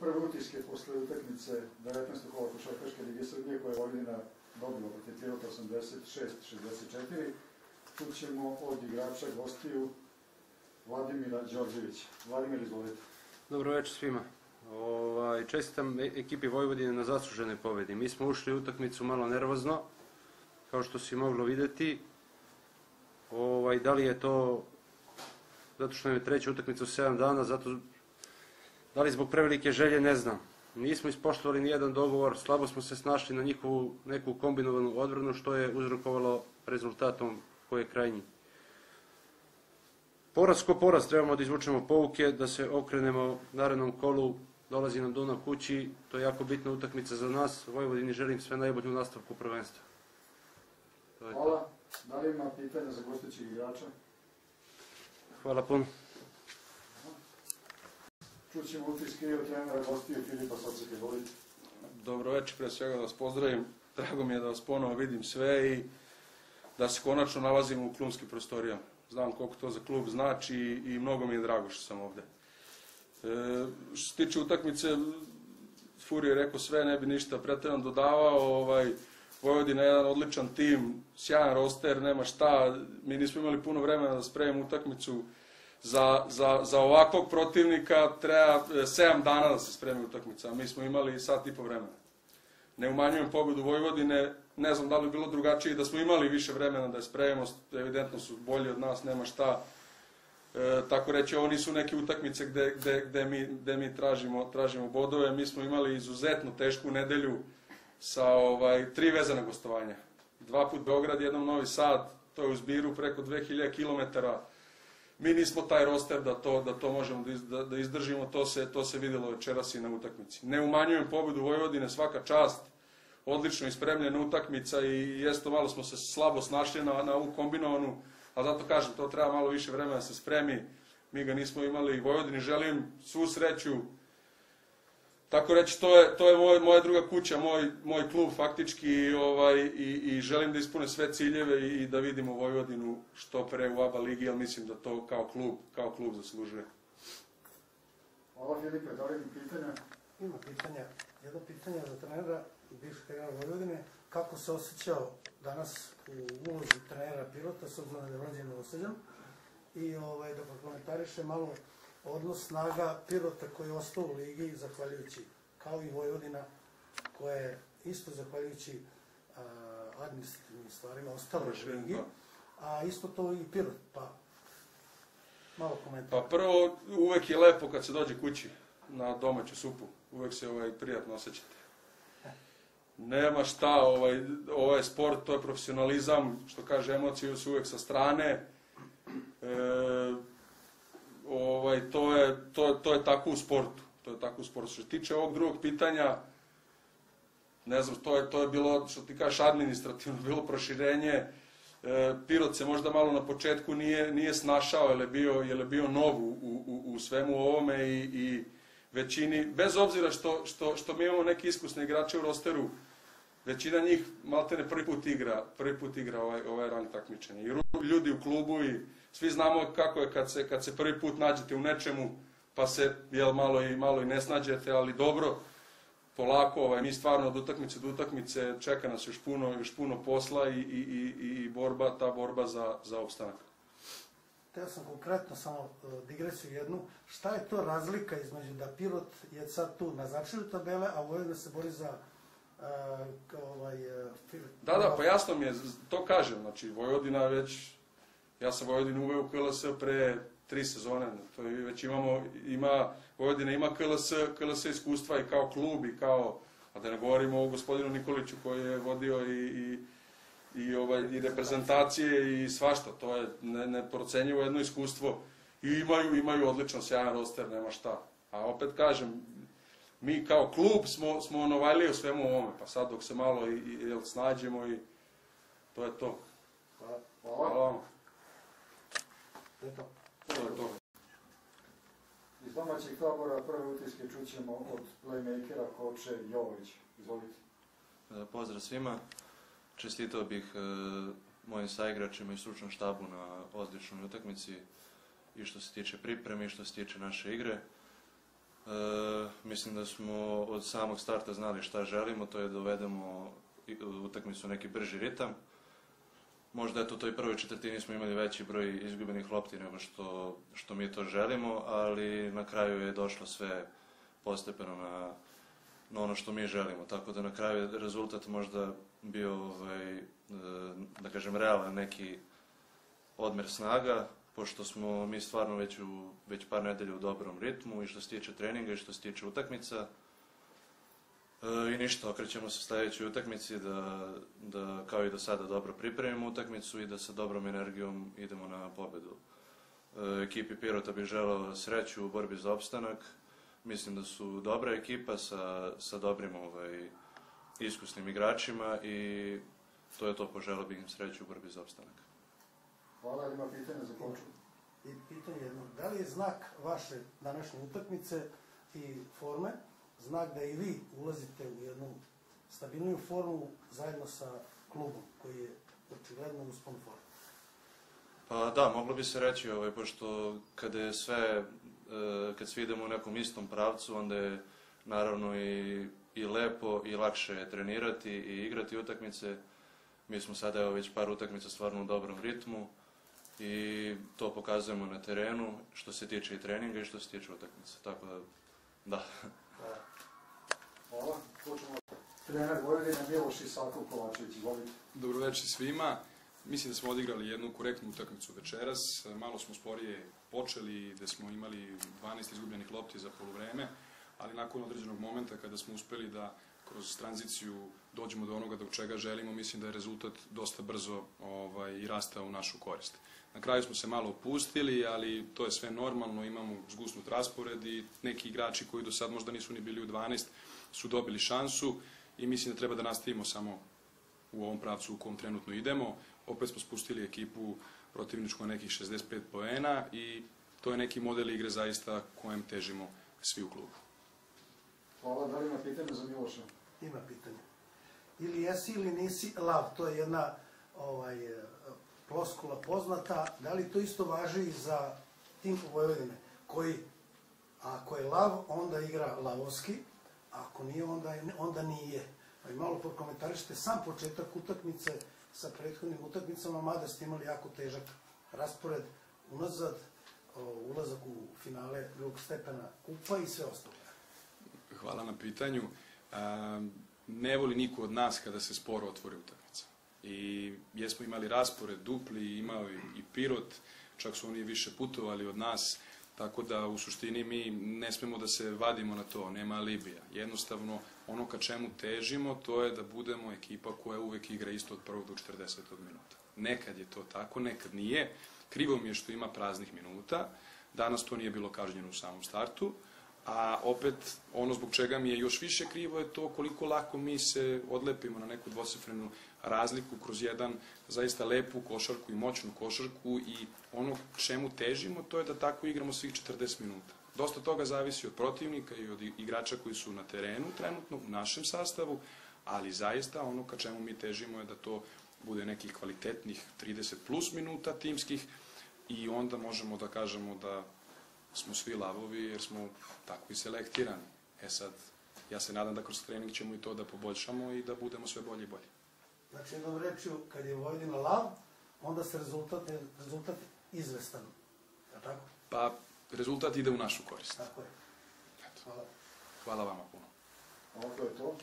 prve utiske posle utakmice 19. kola košarkaške lige Srbije koja je Vojvodina dobila protiv Pirota 86-64. Čućemo od igrača gostiju Vladimira Đorđevića. Vladimir, izvolite. Dobro večer svima. Ovaj, čestitam e- ekipi Vojvodine na zasluženoj pobedi. Mi smo ušli u utakmicu malo nervozno, kao što si moglo videti. Ovaj, da li je to zato što nam je treća utakmica u 7 dana, zato da li zbog prevelike želje, ne znam. Nismo ispoštovali ni jedan dogovor, slabo smo se snašli na njihovu neku kombinovanu odbranu, što je uzrokovalo rezultatom koji je krajnji. Poraz ko poraz trebamo da izvučemo pouke, da se okrenemo narednom kolu, dolazi nam Dunav kući, to je jako bitna utakmica za nas. Vojvodini želim sve najbolje u nastavku prvenstva. To je to. Hvala. Da li ima pitanja za gostućeg igrača? Hvala puno. Čućemo utiske od trenera gostiju Filipa Socek, izvolite. Dobro večer, pre svega da vas pozdravim. Drago mi je da vas ponovo vidim sve i da se konačno nalazimo u klubskim prostorijama. Znam koliko to za klub znači i, mnogo mi je drago što sam ovde. E, što se tiče utakmice, Furi je rekao sve, ne bi ništa pretrano dodavao. Ovaj, Vojvodina je jedan odličan tim, sjajan roster, nema šta. Mi nismo imali puno vremena da spremimo utakmicu za, za, za ovakvog protivnika treba 7 dana da se spremi utakmica, a mi smo imali sat i po vremena. Ne umanjujem pobedu Vojvodine, ne znam da li bi bilo drugačije da smo imali više vremena da je spremimo, evidentno su bolji od nas, nema šta. E, tako reći, ovo nisu neke utakmice gde, gde, gde, mi, gde mi tražimo, tražimo bodove. Mi smo imali izuzetno tešku nedelju sa ovaj, tri vezana gostovanja. Dva put Beograd, jednom Novi Sad, to je u zbiru preko 2000 km. Mi nismo taj roster da to, da to možemo da, iz, da, da izdržimo, to se, to se videlo večeras i na utakmici. Ne umanjujem pobedu Vojvodine, svaka čast, odlično ispremljena utakmica i jesto malo smo se slabo snašli na, na ovu kombinovanu, a zato kažem, to treba malo više vremena da se spremi, mi ga nismo imali. Vojvodini želim svu sreću, Tako reći, to je, to je moj, moja druga kuća, moj, moj klub faktički i, ovaj, i, i želim da ispune sve ciljeve i, i da vidimo Vojvodinu što pre u ABA ligi, ali mislim da to kao klub, kao klub zaslužuje. Hvala Filipe, da li ima pitanja? Ima pitanja. Jedno pitanje za trenera, bivšeg trenera Vojvodine. Kako se osjećao danas u ulozi trenera Pirota, s obzirom da je rođen osađan? I ovaj, da prokomentariše malo odnos snaga Pirota koji je ostao u ligi zahvaljujući, kao i Vojvodina, koja je isto zahvaljujući administrativnim stvarima ostala u ligi, a isto to i Pirot, pa malo komentar. Pa prvo, uvek je lepo kad se dođe kući na domaću supu. Uvek se ovaj, prijatno osjećate. Nema šta, ovaj, ovaj sport, to je profesionalizam, što kaže, emocije su uvek sa strane. E, ovaj, to, je, to, to je tako u sportu. To je tako u sportu. Što se tiče ovog drugog pitanja, ne znam, to je, to je bilo, što ti kažeš, administrativno, bilo proširenje. E, Pirot se možda malo na početku nije, nije snašao, jer je bio, jer je bio nov u, u, u svemu ovome i, i većini, bez obzira što, što, što mi imamo neke iskusne igrače u rosteru, većina njih maltene prvi put igra, prvi put igra ovaj, ovaj rang takmičenja. I ljudi u klubu i svi znamo kako je kad se, kad se prvi put nađete u nečemu, pa se jel, malo, i, malo i ne snađete, ali dobro, polako, ovaj, mi stvarno od utakmice do utakmice čeka nas još puno, još puno posla i, i, i, i borba, ta borba za, za opstanak. Teo sam konkretno samo e, digresiju jednu. Šta je to razlika između da Pirot je sad tu na začelju tabele, a Vojvodina se bori za uh, ovaj, uh, Da, da, pa jasno mi je, to kažem, znači Vojvodina već, ja sam Vojvodinu uveo u KLS pre tri sezone, to je, već imamo, ima, Vojvodina ima KLS, KLS iskustva i kao klub i kao, a da ne govorimo o gospodinu Nikoliću koji je vodio i, i i ovaj i reprezentacije i svašta, to je ne, neprocenjivo jedno iskustvo i imaju imaju odličan sjajan roster, nema šta. A opet kažem, mi kao klub smo smo novajli u svemu ovome, pa sad dok se malo i, i snađemo i to je to. Hvala. Hvala vam. To je to. Je to. Iz domaćeg tabora prve utiske čućemo od playmakera Koče Jovović. Izvolite. E, Pozdrav svima. Čestitao bih e, mojim saigračima i stručnom štabu na odličnoj utakmici i što se tiče pripreme i što se tiče naše igre. E, mislim da smo od samog starta znali šta želimo, to je da uvedemo utakmicu neki brži ritam. Možda eto u toj prvoj četvrtini smo imali veći broj izgubenih lopti nego što, što mi to želimo, ali na kraju je došlo sve postepeno na, na ono što mi želimo. Tako da na kraju je rezultat možda bio, ovaj, e, da kažem, realan neki odmer snaga, pošto smo mi stvarno već, u, već par nedelja u dobrom ritmu i što se tiče treninga i što se tiče utakmica. E, I ništa, okrećemo se sledećoj utakmici da, da kao i do sada dobro pripremimo utakmicu i da sa dobrom energijom idemo na pobedu. E, ekipi Pirota bih želeo sreću u borbi za opstanak. Mislim da su dobra ekipa sa, sa dobrim ovaj, iskusnim igračima i to je to, poželeo bih im sreću u borbi za opstanak. Hvala, ima pitanje za koču. I pitanje jedno, da li je znak vaše današnje utakmice i forme, znak da i vi ulazite u jednu stabilniju formu zajedno sa klubom koji je očigledno u spon formu? Pa da, moglo bi se reći, ovaj, pošto kada je sve, e, kad svi idemo u nekom istom pravcu, onda je naravno i, i lepo i lakše trenirati i igrati utakmice. Mi smo sada evo već par utakmica stvarno u dobrom ritmu i to pokazujemo na terenu što se tiče i treninga i što se tiče utakmice. Tako da, da. Hvala, počnemo. Trener svima. Mislim da smo odigrali jednu korektnu utakmicu večeras. Malo smo sporije počeli, da smo imali 12 izgubljenih lopti za polovreme, ali nakon određenog momenta kada smo uspeli da kroz tranziciju dođemo do onoga do čega želimo, mislim da je rezultat dosta brzo ovaj, i rastao u našu korist. Na kraju smo se malo opustili, ali to je sve normalno, imamo zgusnut raspored i neki igrači koji do sad možda nisu ni bili u 12 su dobili šansu i mislim da treba da nastavimo samo u ovom pravcu u kom trenutno idemo. Opet smo spustili ekipu protivničku na nekih 65 poena i to je neki model igre zaista kojem težimo svi u klubu. Hvala, da li ima pitanje za Miloša? Ima pitanje. Ili jesi ili nisi lav, to je jedna ovaj, ploskula poznata. Da li to isto važi i za tim Vojvodine, koji ako je lav, onda igra lavovski, ako nije, onda, je- onda nije. Pa i malo prokomentarišite sam početak utakmice sa prethodnim utakmicama, mada ste imali jako težak raspored unazad, ulazak u finale drugog stepena kupa i sve ostalo. Hvala na pitanju. Ne voli niko od nas kada se sporo otvori utakmica. I jesmo imali raspored dupli, imao i Pirot, čak su oni više putovali od nas, tako da u suštini mi ne smemo da se vadimo na to, nema alibija. Jednostavno, ono ka čemu težimo, to je da budemo ekipa koja uvek igra isto od prvog do 40. minuta. Nekad je to tako, nekad nije. Krivo mi je što ima praznih minuta. Danas to nije bilo kažnjeno u samom startu. A opet, ono zbog čega mi je još više krivo je to koliko lako mi se odlepimo na neku dvosifrenu razliku kroz jedan zaista lepu košarku i moćnu košarku i ono čemu težimo to je da tako igramo svih 40 minuta. Dosta toga zavisi od protivnika i od igrača koji su na terenu trenutno u našem sastavu, ali zaista ono ka čemu mi težimo je da to bude nekih kvalitetnih 30 plus minuta timskih i onda možemo da kažemo da smo svi lavovi jer smo tako i selektirani. E sad, ja se nadam da kroz trening ćemo i to da poboljšamo i da budemo sve bolji i bolji. Znači, jednom rečju, kad je Vojvodina lav, onda se rezultat, je rezultat izvestan. Je tako? Pa, rezultat ide u našu korist. Tako je. Eto. Hvala. Hvala vama puno. To je to.